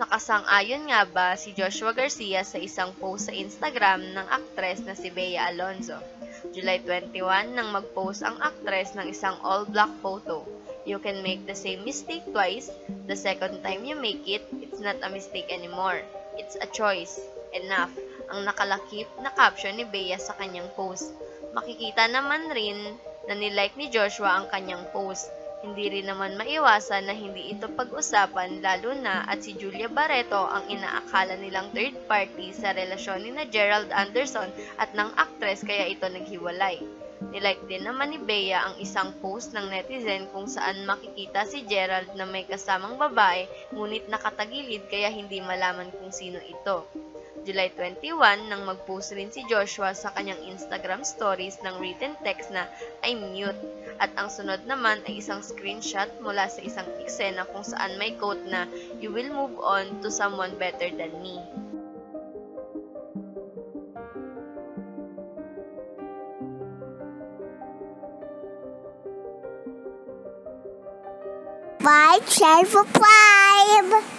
Nakasang-ayon nga ba si Joshua Garcia sa isang post sa Instagram ng aktres na si Bea Alonzo? July 21 nang mag-post ang aktres ng isang all-black photo. You can make the same mistake twice. The second time you make it, it's not a mistake anymore. It's a choice. Enough. Ang nakalakip na caption ni Bea sa kanyang post. Makikita naman rin na nilike ni Joshua ang kanyang post. Hindi rin naman maiwasan na hindi ito pag-usapan lalo na at si Julia Barreto ang inaakala nilang third party sa relasyon ni na Gerald Anderson at ng actress kaya ito naghiwalay. Nilike din naman ni Bea ang isang post ng netizen kung saan makikita si Gerald na may kasamang babae ngunit nakatagilid kaya hindi malaman kung sino ito. July 21 nang mag-post rin si Joshua sa kanyang Instagram stories ng written text na I'm mute at ang sunod naman ay isang screenshot mula sa isang eksena kung saan may quote na You will move on to someone better than me. Five, share five.